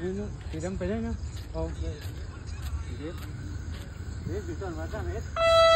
Tiran pelena. Oh, Biết, biết, biết, biết, biết,